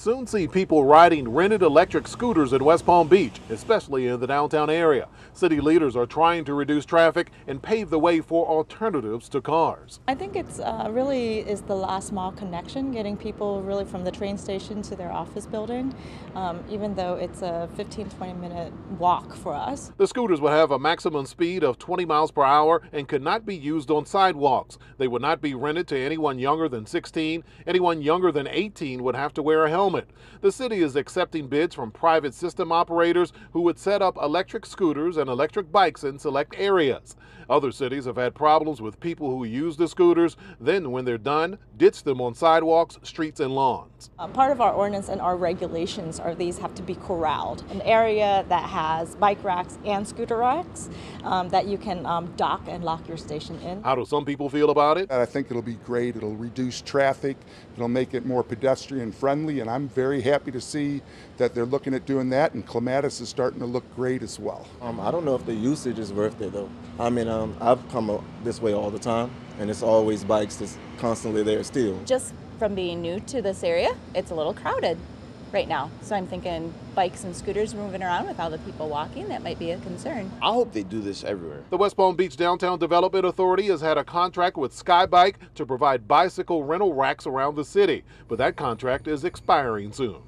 Soon see people riding rented electric scooters in West Palm Beach, especially in the downtown area. City leaders are trying to reduce traffic and pave the way for alternatives to cars. I think it's uh, really is the last mile connection, getting people really from the train station to their office building, um, even though it's a 15, 20 minute walk for us. The scooters would have a maximum speed of 20 miles per hour and could not be used on sidewalks. They would not be rented to anyone younger than 16. Anyone younger than 18 would have to wear a helmet helmet. The city is accepting bids from private system operators who would set up electric scooters and electric bikes in select areas. Other cities have had problems with people who use the scooters, then when they're done, ditch them on sidewalks, streets, and lawns. Part of our ordinance and our regulations are these have to be corralled. An area that has bike racks and scooter racks um, that you can um, dock and lock your station in. How do some people feel about it? I think it'll be great. It'll reduce traffic. It'll make it more pedestrian friendly, and I'm very happy to see that they're looking at doing that, and Clematis is starting to look great as well. Um, I don't know if the usage is worth it though. I mean, um, I've come this way all the time, and it's always bikes that's constantly there still. Just from being new to this area, it's a little crowded right now. So I'm thinking bikes and scooters moving around with all the people walking, that might be a concern. I hope they do this everywhere. The West Palm Beach Downtown Development Authority has had a contract with Skybike to provide bicycle rental racks around the city, but that contract is expiring soon.